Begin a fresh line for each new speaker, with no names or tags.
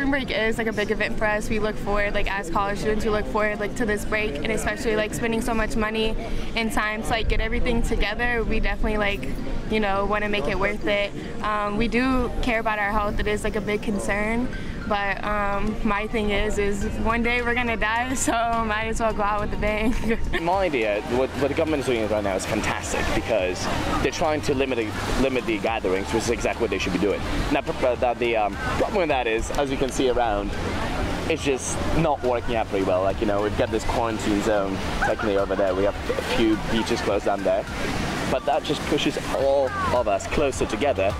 spring break is like a big event for us. We look forward, like as college students, we look forward like to this break, and especially like spending so much money and time to like get everything together. We definitely like, you know, want to make it worth it. Um, we do care about our health. It is like a big concern. But um, my thing is, is one day we're gonna die, so might as well go out with a bang.
My idea, what, what the government is doing right now is fantastic because they're trying to limit the, limit the gatherings, which is exactly what they should be doing. Now, the, um, problem with that is, as you can see around, it's just not working out very well. Like, you know, we've got this quarantine zone technically over there. We have a few beaches closed down there. But that just pushes all of us closer together.